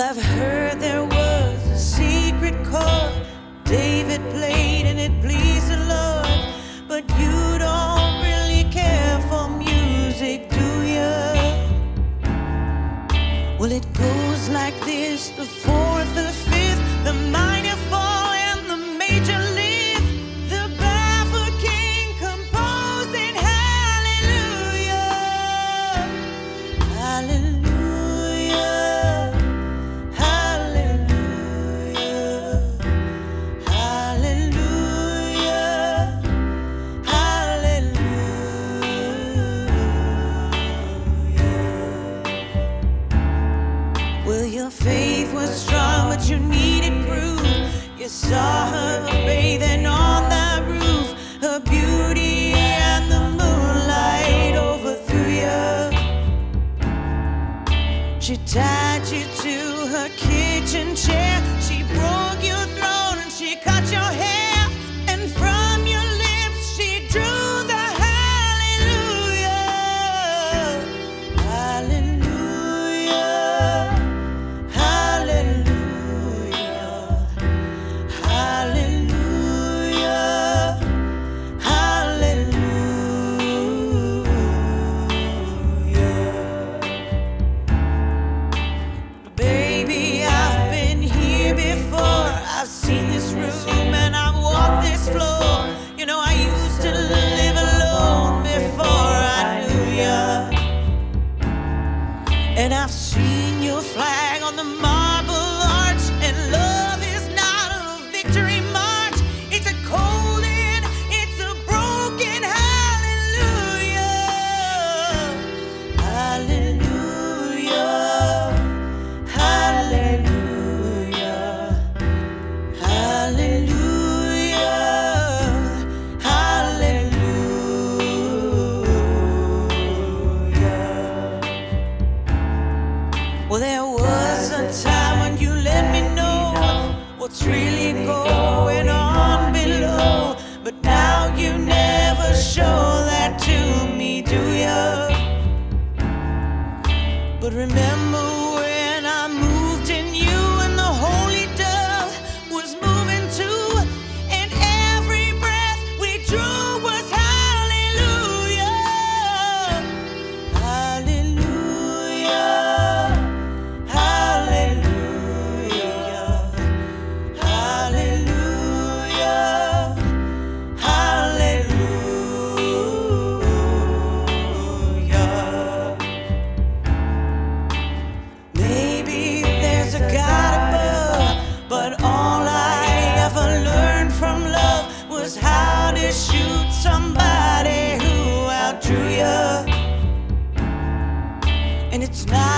I've heard there was a secret chord David played and it pleased the Lord. But you don't really care for music, do you? Well, it goes like this the fourth, the fifth, the minor fall, and the major lift. The barefoot king composing hallelujah. Hallelujah. Well, your faith was strong, but you needed proof. You saw her bathing on that roof, her beauty and the moonlight overthrew you. She tied you to her kitchen chair. I've seen your flag on the marble arch. And love is not a victory Well, there was a time when you let me know what's really going on below. But now you never show that to me, do you? But remember It's not.